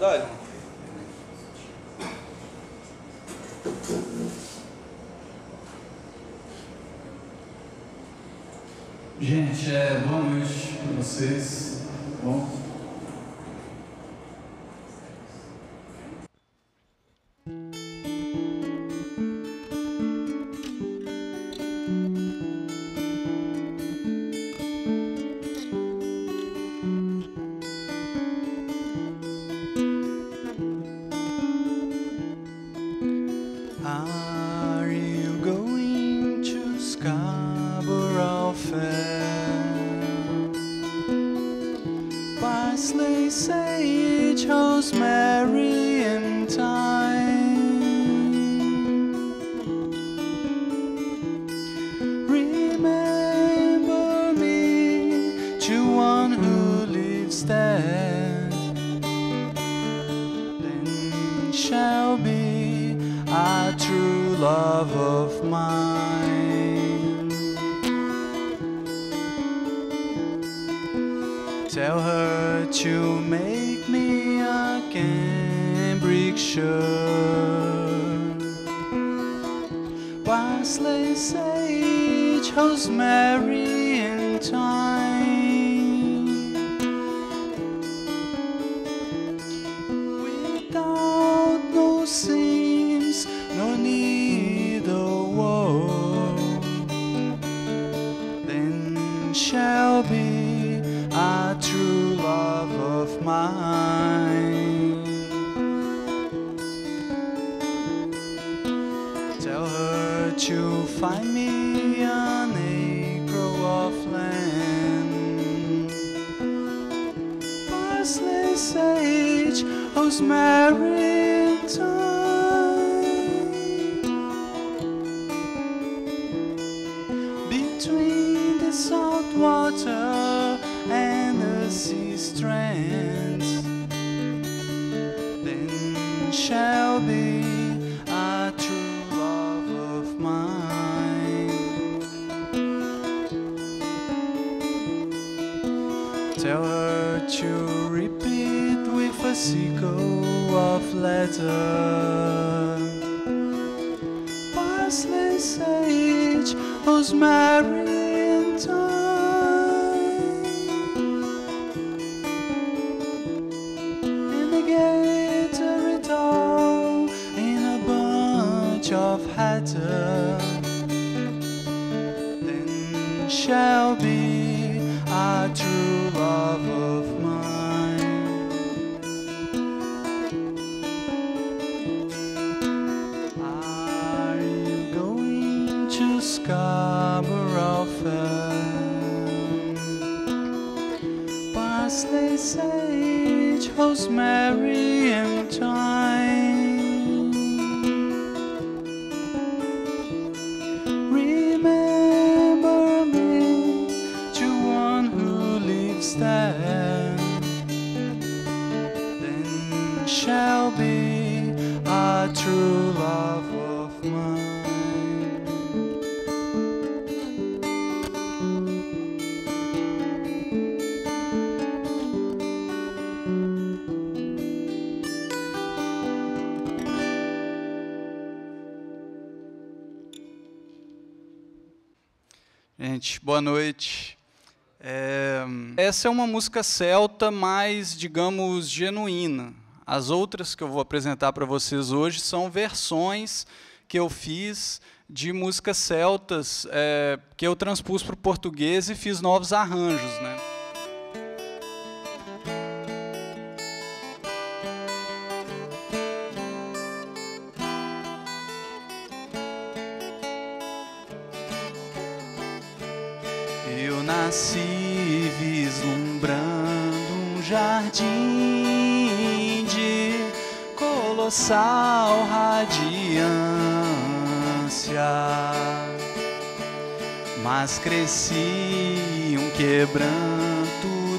irmão? Gente, é, boa noite para vocês. time. sage chose Mary and Tom. Water and the sea strands, then shall be a true love of mine. Tell her to repeat with a sickle of leather. Bunch of heather then shall be a true love of mine. Are you going to Scarborough Fair? Parsley, sage, rosemary, Gente, boa noite. É, essa é uma música celta mais, digamos, genuína. As outras que eu vou apresentar para vocês hoje são versões que eu fiz de músicas celtas é, que eu transpus para o português e fiz novos arranjos, né? Eu nasci vislumbrando um jardim colossal radiância, mas cresci um quebranto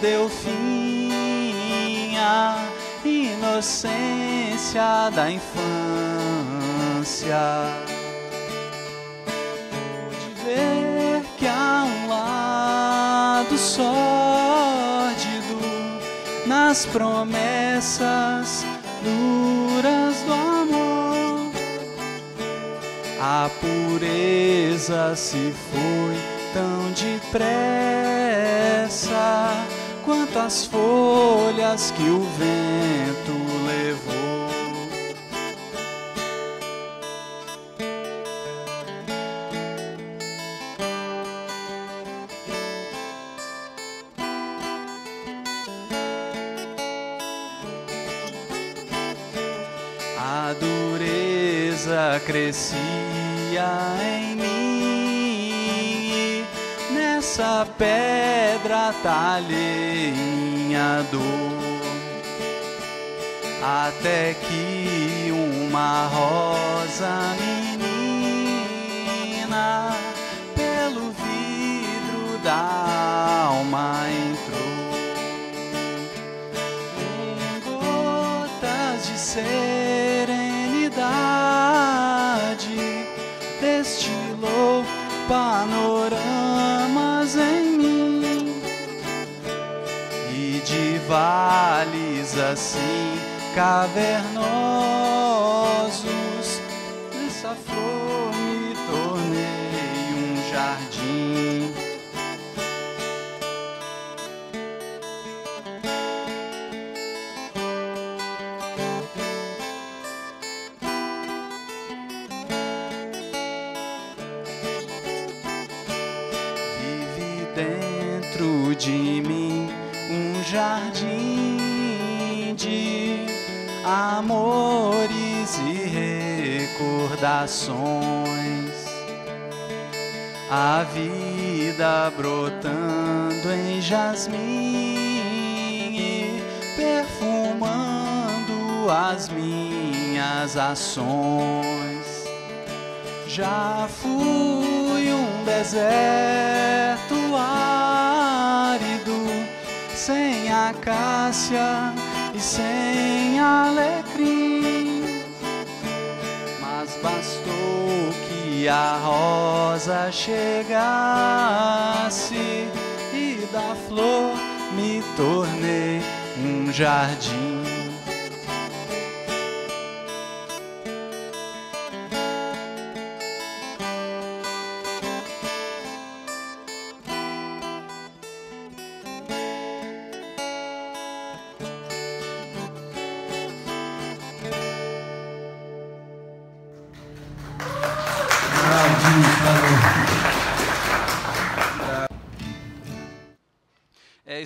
deu fim à inocência da infância. De ver que há um lado sórdido nas promessas peças A pureza se foi tão depressa quanto as folhas que o vento levou. Pedra talhei minha dor, até que uma rosa menina assim cavernosos nessa flor me tornei um jardim. Vive dentro de mim um jardim amores e recordações. A vida brotando em jasmim e perfumando as minhas ações. Já fui um deserto árido, sem acácia e sem alecrim. Mas bastou que a rosa chegasse e da flor me tornei um jardim.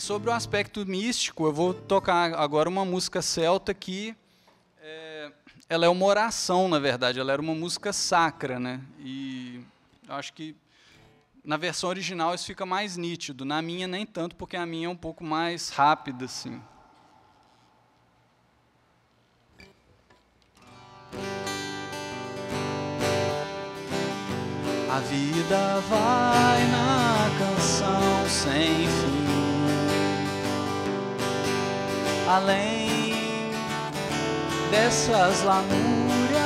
Sobre o aspecto místico, eu vou tocar agora uma música celta que é, ela é uma oração, na verdade, ela era uma música sacra, né? E eu acho que na versão original isso fica mais nítido, na minha nem tanto, porque a minha é um pouco mais rápida, assim. A vida vai na canção sem fim. Além dessas lamúrias,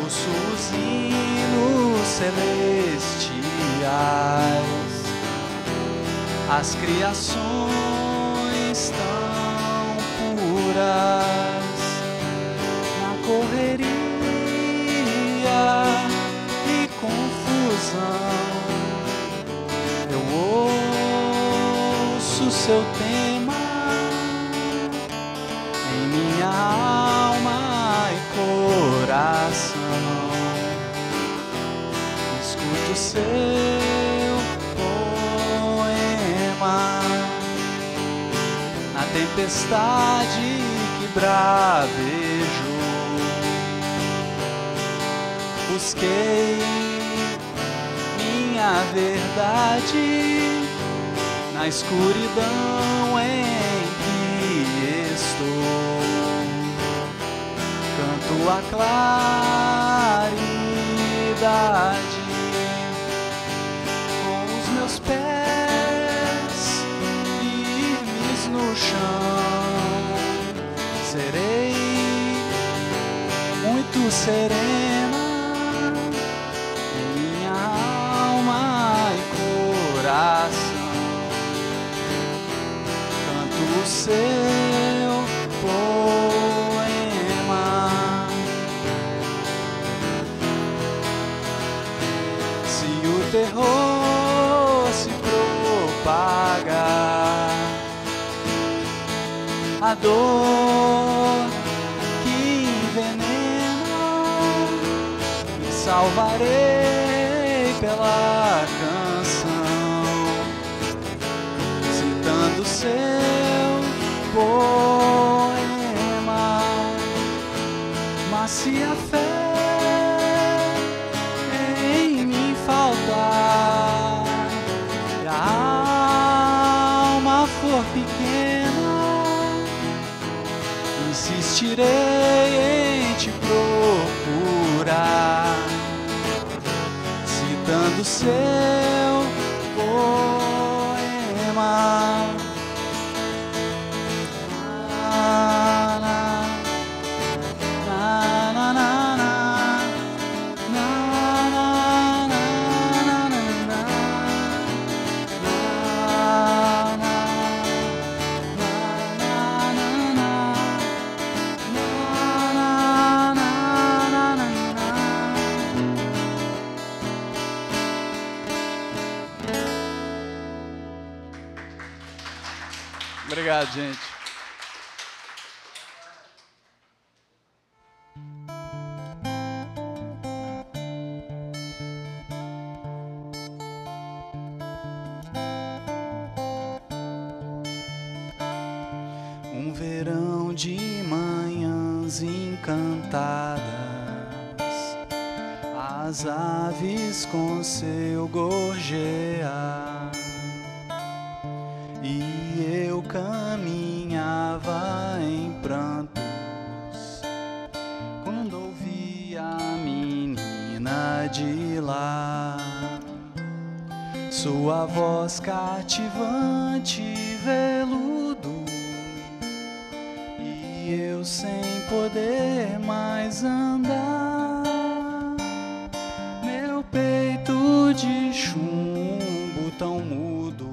ouço os hinos celestiais. As criações tão puras na correria e confusão. Eu ouço seu tema seu poema na tempestade que bravejou busquei minha verdade na escuridão em que estou. Canto a claridade serena minha alma e coração. Canto o seu poema. Se o terror se propagar, a dor. Salvarei pela canção, citando seu poema. Mas se a fé em mim faltar e a alma for pequena, insistirei citando Obrigado, gente. Um verão de manhãs encantadas, as aves com seu gorjear, em prantos quando ouvi a menina de lá. Sua voz cativante, veludo, e eu sem poder mais andar. Meu peito de chumbo tão mudo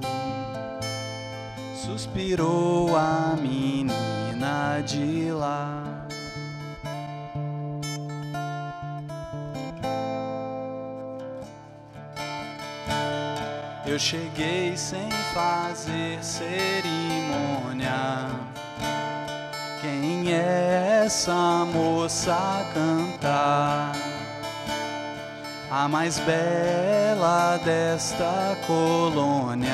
suspirou a de lá. Eu cheguei sem fazer cerimônia. Quem é essa moça a cantar? A mais bela desta colônia.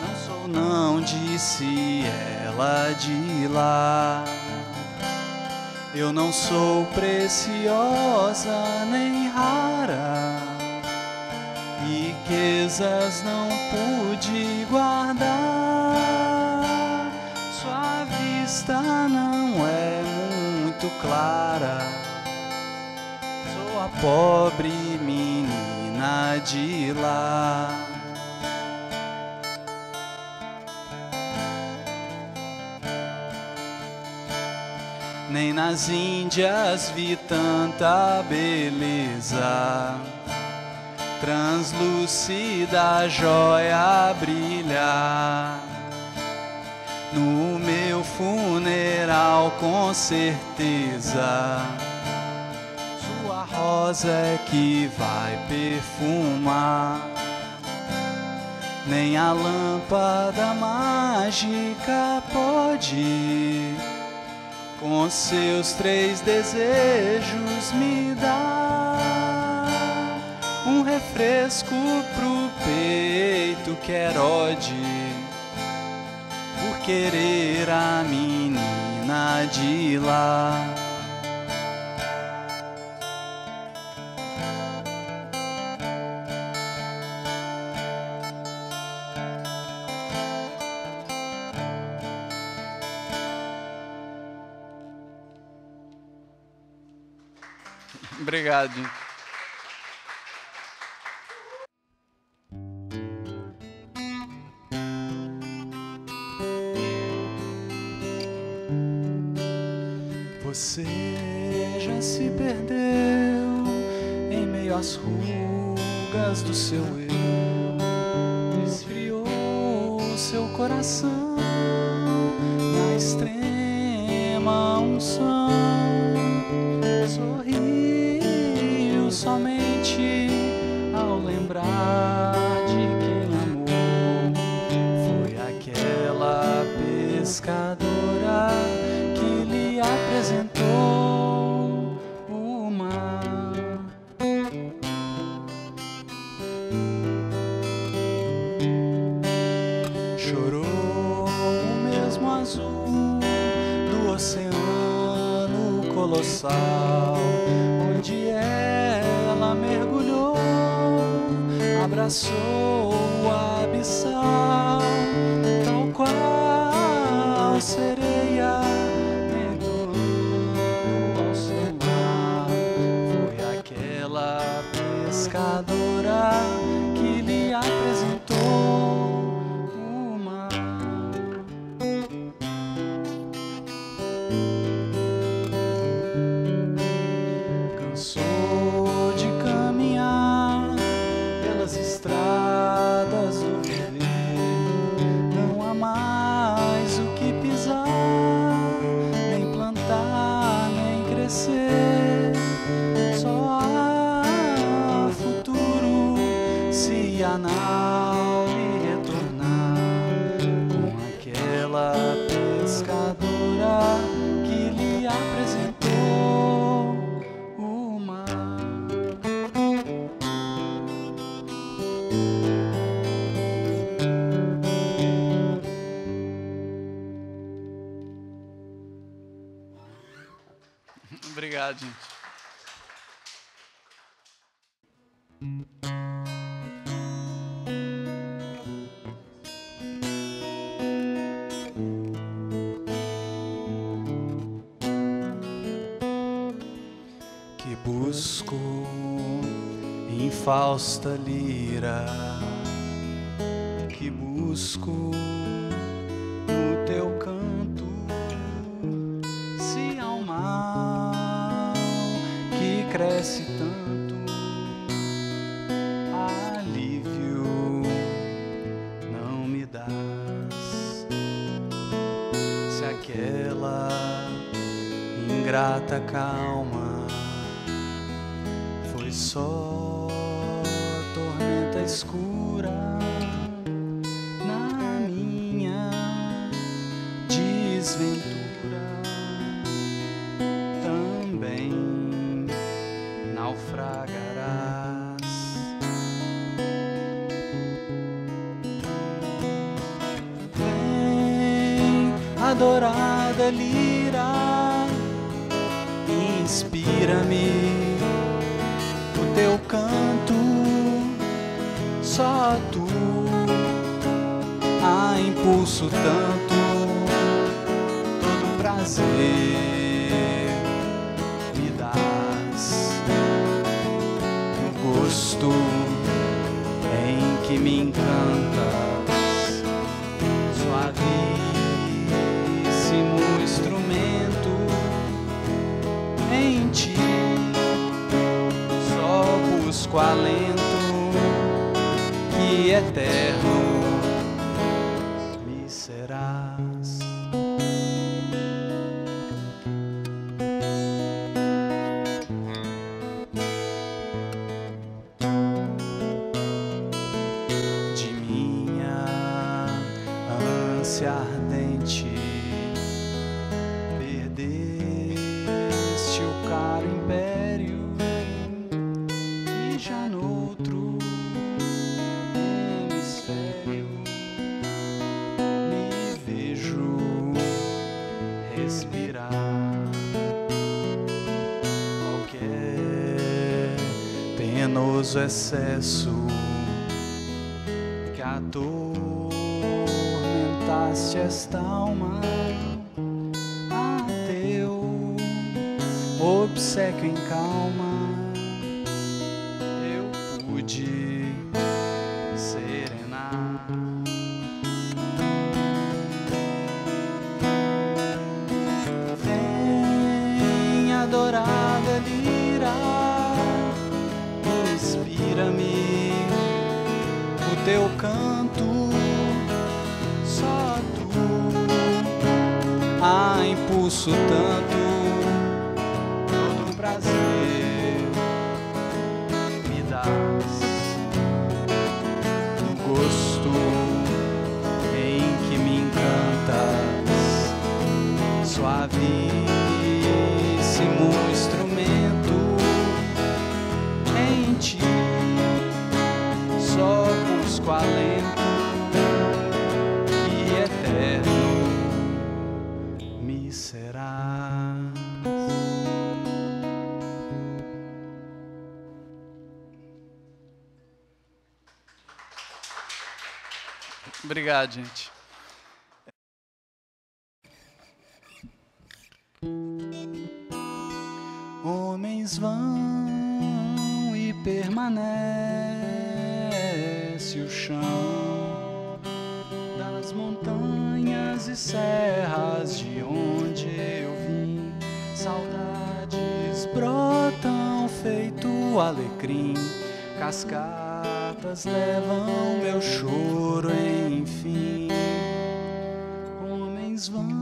Não sou, não, disse ela de lá. Eu não sou preciosa nem rara riquezas não pude guardar. Sua vista não é muito clara. Sou a pobre menina de lá. Nem nas Índias vi tanta beleza translúcida joia brilhar. No meu funeral, com certeza, sua rosa é que vai perfumar. Nem a lâmpada mágica pode, com seus três desejos, me dar um refresco pro peito que erode por querer a menina de lá. Obrigado. Você já se perdeu em meio às rugas do seu eu, esfriou seu coração na extrema unção, sal, onde ela mergulhou, abraçou o abissal, tal qual sereia nem crescer. Só há futuro se a nau que busco em fausta lira, que busco no teu canto, se há um mal que cresce tanto, alívio não me dás, se aquela ingrata calma só tormenta escura na minha desventura. Também naufragarás. Vem adorada lira inspira-me teu canto, só tu. Há impulso tanto, todo prazer me dás no gosto em que me encantas, suavíssimo instrumento em ti busco alento que eterno penoso excesso que atormentaste esta alma a teu obsequio em calma tanto Obrigado, gente. Homens vão e permanece o chão das montanhas e serras de onde eu vim. Saudades brotam feito alecrim, levam meu choro, enfim. Homens vão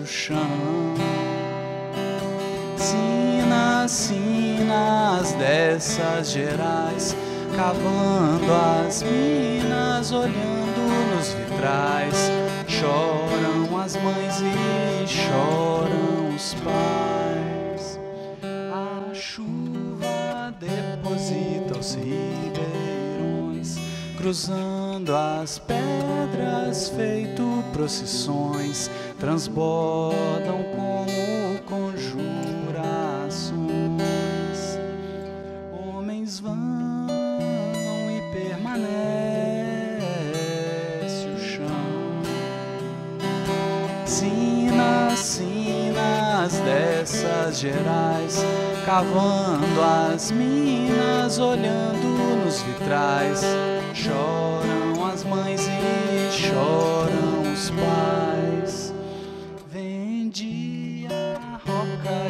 o chão. Sinas, sinas dessas gerais, cavando as minas, olhando nos vitrais. Choram as mães e choram os pais. Cruzando as pedras, feito procissões transbordam como conjurações. Homens vão e permanece o chão. Sinas, sinas dessas gerais, cavando as minas, olhando nos vitrais. Choram as mães e choram os pais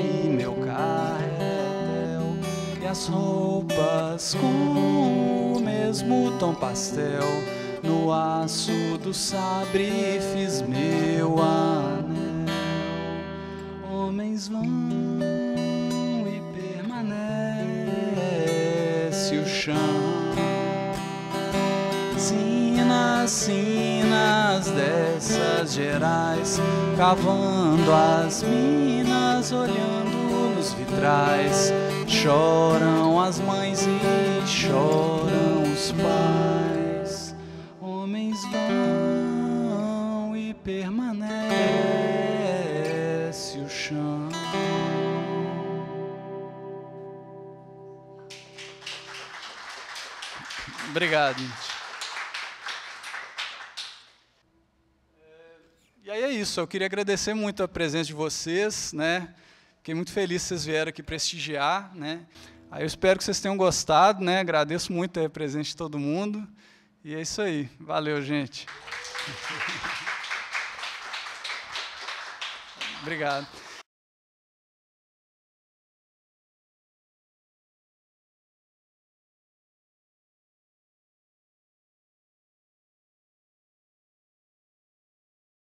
e meu carretel e as roupas com o mesmo tom pastel. No aço do sabre fiz meu anel. Homens vão e permanece o chão. Dessas gerais, cavando as minas, olhando nos vitrais. Choram as mães e choram os pais. Homens vão e permanece o chão. Obrigado, gente. E aí é isso, eu queria agradecer muito a presença de vocês, né? Fiquei muito feliz que vocês vieram aqui prestigiar, né? Aí eu espero que vocês tenham gostado, né? Agradeço muito a presença de todo mundo. E é isso aí. Valeu, gente. Obrigado.